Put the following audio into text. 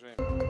Уважаемые.